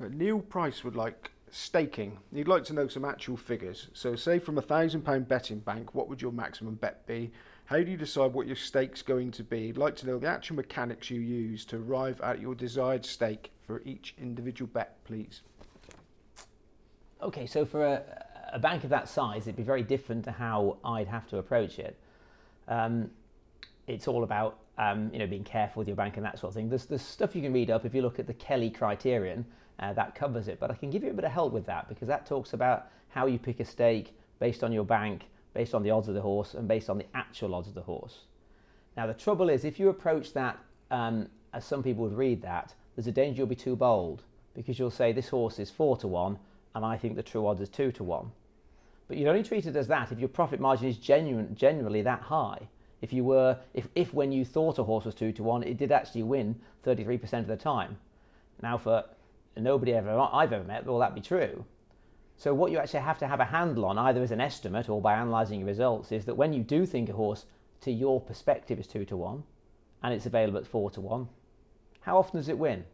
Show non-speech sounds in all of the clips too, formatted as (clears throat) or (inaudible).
Uh, Neil Price would like staking. He'd like to know some actual figures. So, say from a thousand pound betting bank, what would your maximum bet be? How do you decide what your stake's going to be? He'd like to know the actual mechanics you use to arrive at your desired stake for each individual bet, please. Okay, so for a, a bank of that size, it'd be very different to how I'd have to approach it. Um, it's all about um, you know being careful with your bank and that sort of thing. There's, there's stuff you can read up if you look at the Kelly criterion uh, that covers it. But I can give you a bit of help with that because that talks about how you pick a stake based on your bank, based on the odds of the horse, and based on the actual odds of the horse. Now the trouble is if you approach that um, as some people would read that, there's a danger you'll be too bold because you'll say this horse is four to one and I think the true odds is two to one. But you'd only treat it as that if your profit margin is genuine, generally that high. If you were, if, if when you thought a horse was two to one, it did actually win 33% of the time. Now, for nobody ever I've ever met, will that be true? So what you actually have to have a handle on, either as an estimate or by analysing your results, is that when you do think a horse, to your perspective, is two to one, and it's available at four to one, how often does it win?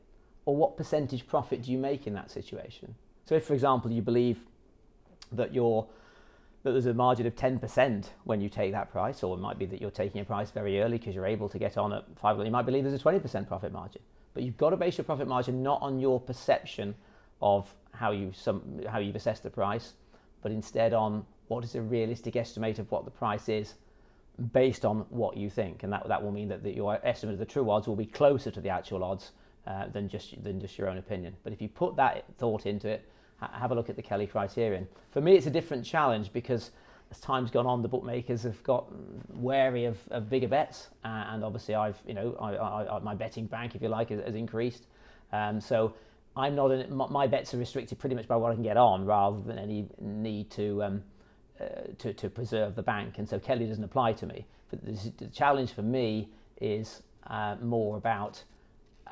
Or what percentage profit do you make in that situation? So if, for example, you believe that you're that there's a margin of 10% when you take that price, or it might be that you're taking a price very early because you're able to get on at five. You might believe there's a 20% profit margin, but you've got to base your profit margin not on your perception of how you some how you've assessed the price, but instead on what is a realistic estimate of what the price is based on what you think, and that that will mean that, your estimate of the true odds will be closer to the actual odds uh, than just than just your own opinion. But if you put that thought into it have a look at the Kelly criterion. For me, it's a different challenge because as time's gone on, the bookmakers have got wary of, of bigger bets, uh, and obviously, I've you know I, I, I, my betting bank, if you like, has, has increased. Um, so I'm not in, my bets are restricted pretty much by what I can get on, rather than any need to um, uh, to, to preserve the bank. And so Kelly doesn't apply to me. But the challenge for me is uh, more about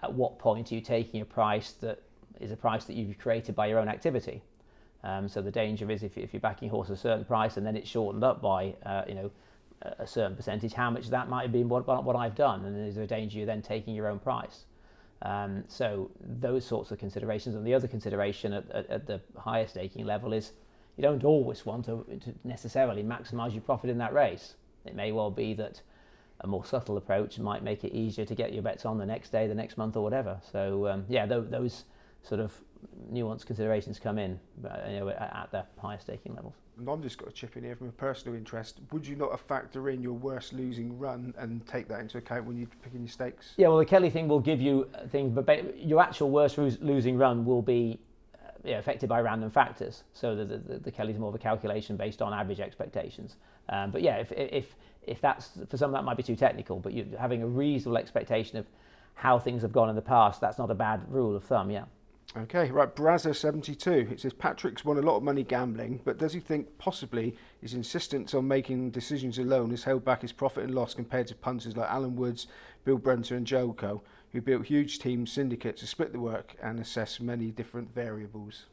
at what point are you taking a price that is a price that you've created by your own activity. Um, so the danger is if, if you're backing horse at a certain price and then it's shortened up by uh, you know a certain percentage, how much that might have been what, what I've done, and there's a danger you're then taking your own price. Um, so those sorts of considerations, and the other consideration at, at, at, the higher staking level is you don't always want to, to necessarily maximise your profit in that race. It may well be that a more subtle approach might make it easier to get your bets on the next day, the next month, or whatever. So um, yeah, th- those sort of nuanced considerations come in you know, at the higher staking levels. And I'm just got to chip in here from a personal interest. Would you not factor in your worst losing run and take that into account when you're picking your stakes? Yeah, well, the Kelly thing will give you things, but your actual worst losing run will be uh, yeah, affected by random factors. So the, the, the Kelly's more of a calculation based on average expectations. Um, but yeah, if, if, if that's, for some that might be too technical, but you're having a reasonable expectation of how things have gone in the past, that's not a bad rule of thumb, yeah. Okay, right, Brazza72. It says Patrick's won a lot of money gambling, but does he think possibly his insistence on making decisions alone has held back his profit and loss compared to punters like Alan Woods, Bill Benter, and Joko, who built huge team syndicates to split the work and assess many different variables?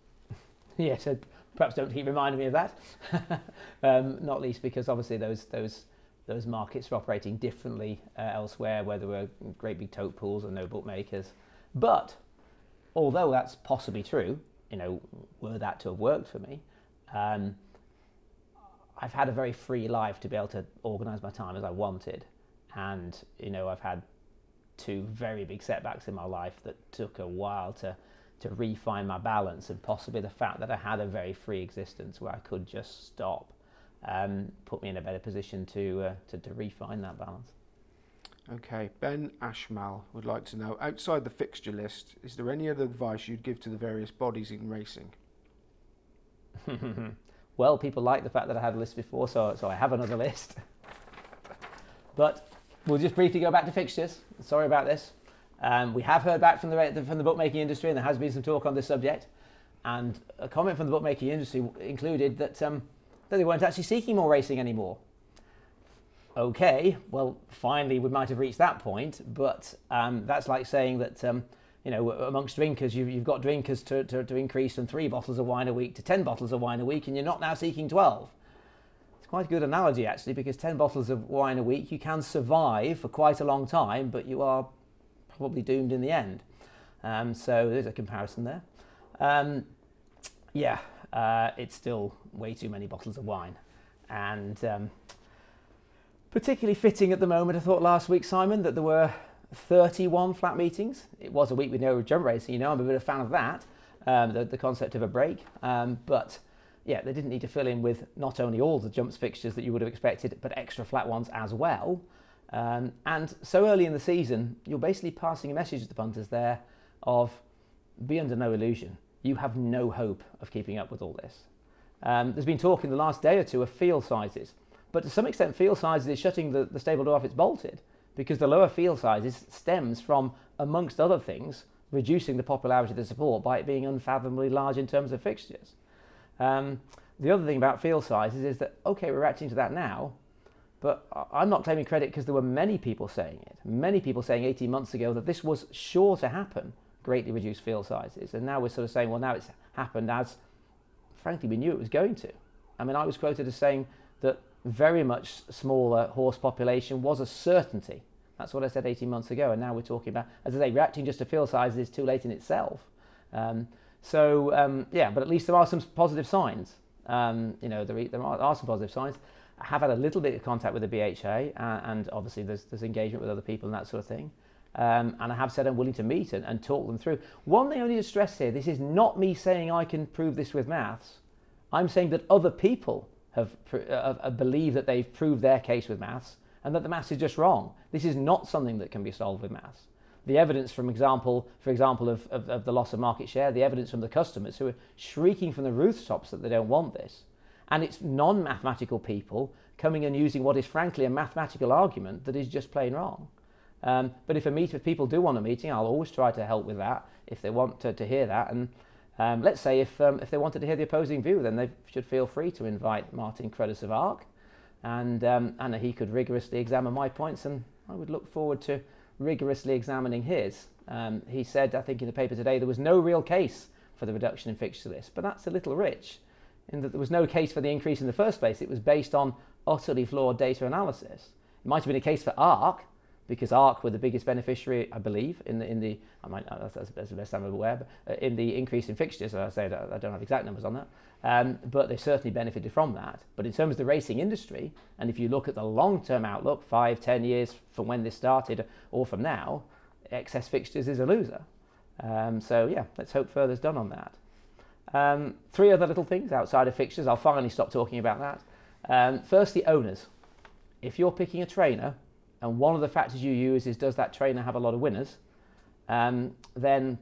(laughs) yes, perhaps don't keep reminding me of that. (laughs) um, not least because obviously those those those markets are operating differently uh, elsewhere, where there were great big tote pools and no bookmakers. But although that's possibly true, you know, were that to have worked for me, um, I've had a very free life to be able to organise my time as I wanted, and you know, I've had two very big setbacks in my life that took a while to to refine my balance, and possibly the fact that I had a very free existence where I could just stop um, put me in a better position to, uh, to to refine that balance. Okay, Ben Ashmal would like to know outside the fixture list, is there any other advice you'd give to the various bodies in racing? (laughs) well, people like the fact that I had a list before, so, so I have another list. (laughs) but we'll just briefly go back to fixtures. Sorry about this. Um, we have heard back from the, from the bookmaking industry, and there has been some talk on this subject. And a comment from the bookmaking industry included that, um, that they weren't actually seeking more racing anymore okay, well, finally we might have reached that point, but um, that's like saying that, um, you know, amongst drinkers, you've, you've got drinkers to, to, to, increase from three bottles of wine a week to 10 bottles of wine a week, and you're not now seeking 12. It's quite a good analogy, actually, because 10 bottles of wine a week, you can survive for quite a long time, but you are probably doomed in the end. Um, so there's a comparison there. Um, yeah, uh, it's still way too many bottles of wine. And um, particularly fitting at the moment, I thought last week, Simon, that there were 31 flat meetings. It was a week with no jump racing, you know, I'm a bit of a fan of that, um, the, the, concept of a break. Um, but yeah, they didn't need to fill in with not only all the jumps fixtures that you would have expected, but extra flat ones as well. Um, and so early in the season, you're basically passing a message to the punters there of be under no illusion. You have no hope of keeping up with all this. Um, there's been talk in the last day or two of field sizes, but to some extent, field sizes is shutting the, the stable door if it's bolted because the lower field sizes stems from, amongst other things, reducing the popularity of the support by it being unfathomably large in terms of fixtures. Um, the other thing about field sizes is that, okay, we're reacting to that now, but I'm not claiming credit because there were many people saying it. Many people saying 18 months ago that this was sure to happen, greatly reduced field sizes. And now we're sort of saying, well, now it's happened as, frankly, we knew it was going to. I mean, I was quoted as saying that very much smaller horse population was a certainty. That's what I said 18 months ago. And now we're talking about, as I say, reacting just to field sizes is too late in itself. Um, so, um, yeah, but at least there are some positive signs. Um, you know, there, there are, are some positive signs. I have had a little bit of contact with the BHA, uh, and obviously there's, there's engagement with other people and that sort of thing. Um, and I have said I'm willing to meet and, and talk them through. One thing I need to stress here this is not me saying I can prove this with maths. I'm saying that other people have uh, uh, believe that they've proved their case with maths and that the maths is just wrong. This is not something that can be solved with maths. The evidence, from example, for example, of, of, of the loss of market share, the evidence from the customers who are shrieking from the rooftops that they don't want this, and it's non mathematical people coming and using what is frankly a mathematical argument that is just plain wrong. Um, but if a meet, if people do want a meeting, I'll always try to help with that if they want to, to hear that. And um, let's say if, um, if they wanted to hear the opposing view, then they should feel free to invite Martin Cruddas of ARC, and, um, and he could rigorously examine my points, and I would look forward to rigorously examining his. Um, he said, I think in the paper today, there was no real case for the reduction in fixture list, but that's a little rich in that there was no case for the increase in the first place. It was based on utterly flawed data analysis. It might have been a case for ARC, because ARC were the biggest beneficiary, I believe, in the, in the I might, that's, that's the best I'm aware, but uh, in the increase in fixtures. As I said, I don't have exact numbers on that, um, but they certainly benefited from that. But in terms of the racing industry, and if you look at the long-term outlook, five, ten years from when this started or from now, excess fixtures is a loser. Um, so yeah, let's hope further's done on that. Um, three other little things outside of fixtures. I'll finally stop talking about that. Um, first, the owners. If you're picking a trainer, and one of the factors you use is does that trainer have a lot of winners, um, then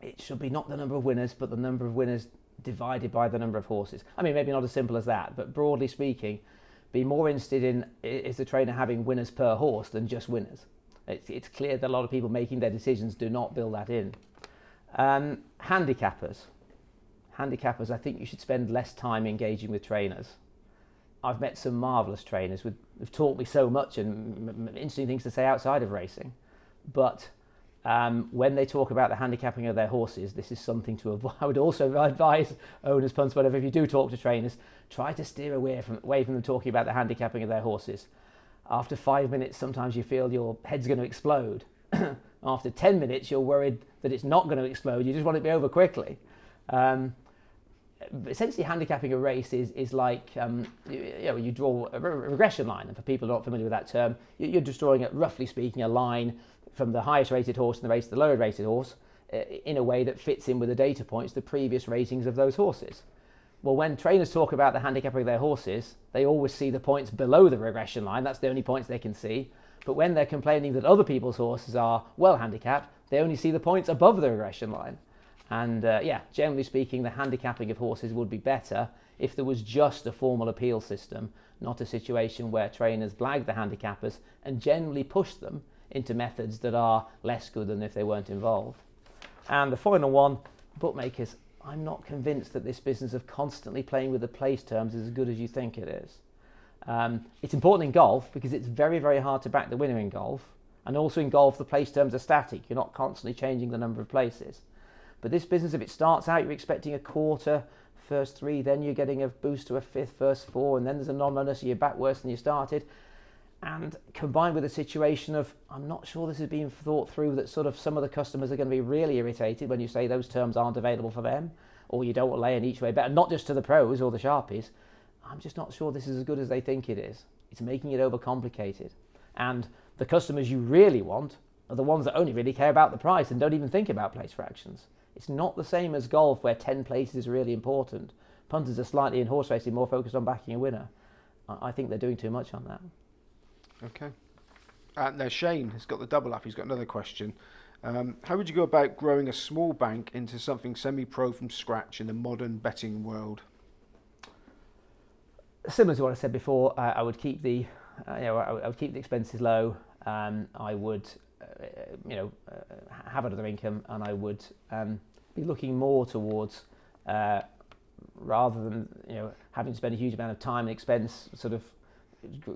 it should be not the number of winners, but the number of winners divided by the number of horses. I mean, maybe not as simple as that, but broadly speaking, be more interested in is the trainer having winners per horse than just winners. It's, it's clear that a lot of people making their decisions do not build that in. Um, handicappers. Handicappers, I think you should spend less time engaging with trainers. I've met some marvellous trainers who have taught me so much and interesting things to say outside of racing. But um, when they talk about the handicapping of their horses, this is something to avoid. (laughs) I would also advise owners, punts, whatever, if you do talk to trainers, try to steer away from, away from them talking about the handicapping of their horses. After five minutes, sometimes you feel your head's going to explode. (clears throat) After 10 minutes, you're worried that it's not going to explode. You just want it to be over quickly. Um, essentially handicapping a race is, is like um, you, you, know, you draw a regression line. And for people not familiar with that term, you're just drawing, it, roughly speaking, a line from the highest rated horse in the race to the lower rated horse uh, in a way that fits in with the data points, the previous ratings of those horses. Well, when trainers talk about the handicapping of their horses, they always see the points below the regression line. That's the only points they can see. But when they're complaining that other people's horses are well handicapped, they only see the points above the regression line. And uh, yeah, generally speaking, the handicapping of horses would be better if there was just a formal appeal system, not a situation where trainers blag the handicappers and generally push them into methods that are less good than if they weren't involved. And the final one, bookmakers. I'm not convinced that this business of constantly playing with the place terms is as good as you think it is. Um, it's important in golf because it's very, very hard to back the winner in golf. And also in golf, the place terms are static. You're not constantly changing the number of places. But this business, if it starts out, you're expecting a quarter, first three, then you're getting a boost to a fifth, first four, and then there's a non-runner, so you're back worse than you started. and combined with a situation of I'm not sure this is being thought through that sort of some of the customers are going to be really irritated when you say those terms aren't available for them or you don't lay an each way bet, not just to the pros or the sharpies. I'm just not sure this is as good as they think it is. It's making it overcomplicated. And the customers you really want are the ones that only really care about the price and don't even think about place fractions. It's not the same as golf where 10 places is really important. Punters are slightly in horse racing more focused on backing a winner. I think they're doing too much on that. Okay. Uh, now Shane has got the double up. He's got another question. Um, how would you go about growing a small bank into something semi-pro from scratch in the modern betting world? Similar to what I said before, uh, I would keep the, uh, you know, I would, keep the expenses low. Um, I would, you know, uh, have another income, and I would um, be looking more towards, uh, rather than you know having to spend a huge amount of time and expense, sort of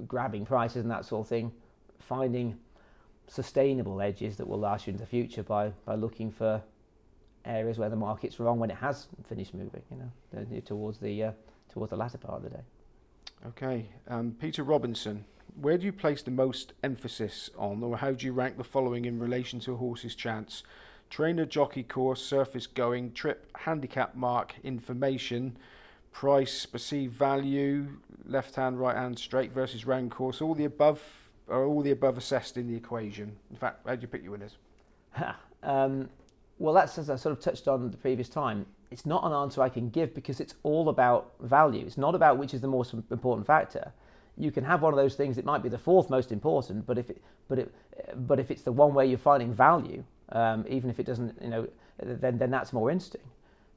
grabbing prices and that sort of thing, finding sustainable edges that will last you into the future by, by looking for areas where the market's wrong when it has finished moving, you know, towards the, uh, towards the latter part of the day. Okay, um, Peter Robinson, where do you place the most emphasis on, or how do you rank the following in relation to a horse's chance? Trainer, jockey course, surface going, trip, handicap mark, information, price, perceived value, left hand, right hand, straight versus round course, all the above are all the above assessed in the equation. In fact, how do you pick your winners? um, well, that's as I sort of touched on the previous time. It's not an answer I can give because it's all about value. It's not about which is the most important factor. You can have one of those things. It might be the fourth most important, but if it, but it, but if it's the one where you're finding value, um, even if it doesn't, you know, then then that's more interesting.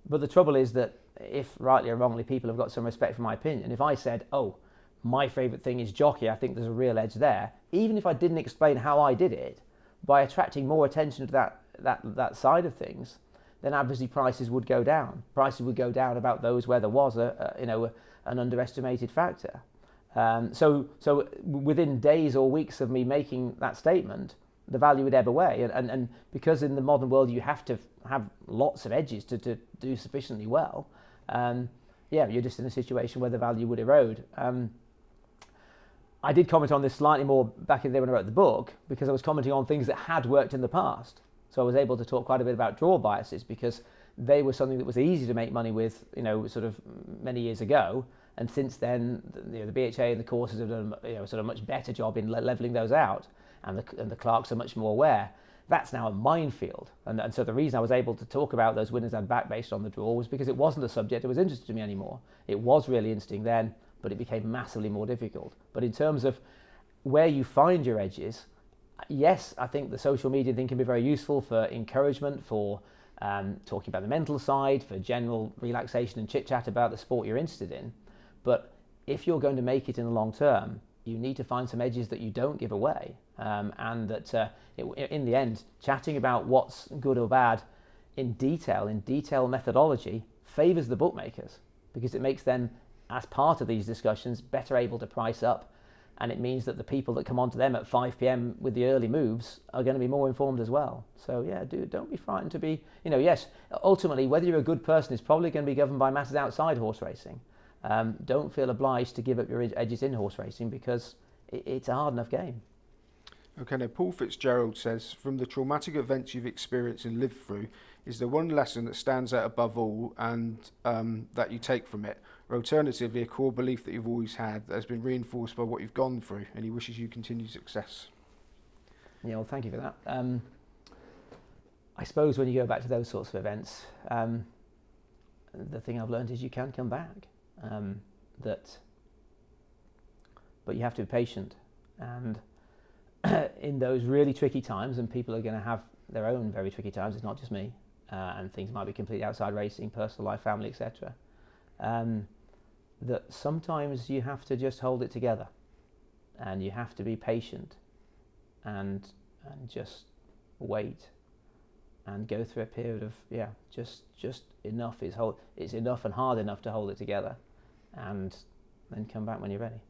But the trouble is that if rightly or wrongly people have got some respect for my opinion, if I said, oh, my favourite thing is jockey, I think there's a real edge there, even if I didn't explain how I did it, by attracting more attention to that, that, that side of things, then obviously prices would go down. Prices would go down about those where there was a, a you know, a, an underestimated factor. Um, so, so within days or weeks of me making that statement, the value would ebb away. And, and, and because in the modern world you have to have lots of edges to, to do sufficiently well, um, yeah, you're just in a situation where the value would erode. Um, I did comment on this slightly more back in the day when I wrote the book because I was commenting on things that had worked in the past. So I was able to talk quite a bit about draw biases because they were something that was easy to make money with, you know, sort of many years ago. And since then, you know, the BHA and the courses have done, you know, sort of much better job in leveling those out, and the, and the clerks are much more aware that's now a minefield. And, and so the reason I was able to talk about those winners and back based on the draw was because it wasn't a subject that was interesting to me anymore. It was really interesting then, but it became massively more difficult. But in terms of where you find your edges, yes, I think the social media thing can be very useful for encouragement, for um, talking about the mental side, for general relaxation and chit chat about the sport you're interested in. But if you're going to make it in the long term, you need to find some edges that you don't give away. Um, and that uh, it, in the end, chatting about what's good or bad in detail, in detail methodology, favors the bookmakers because it makes them, as part of these discussions, better able to price up. And it means that the people that come onto them at 5 p.m. with the early moves are going to be more informed as well. So yeah, do don't be frightened to be, you know, yes, ultimately whether you're a good person is probably going to be governed by matters outside horse racing. Um, don't feel obliged to give up your edges in horse racing because it, it's a hard enough game. Okay, now Paul Fitzgerald says, from the traumatic events you've experienced and lived through, is there one lesson that stands out above all and um, that you take from it? Or alternatively, a core belief that you've always had that has been reinforced by what you've gone through and he wishes you continued success? Yeah, well, thank you for that. Um, I suppose when you go back to those sorts of events, um, the thing I've learned is you can come back um, that, but you have to be patient. And (clears throat) in those really tricky times, and people are going to have their own very tricky times, it's not just me, uh, and things might be completely outside racing, personal life, family, etc. Um, that sometimes you have to just hold it together, and you have to be patient, and and just wait and go through a period of yeah just just enough is hold it's enough and hard enough to hold it together and then come back when you're ready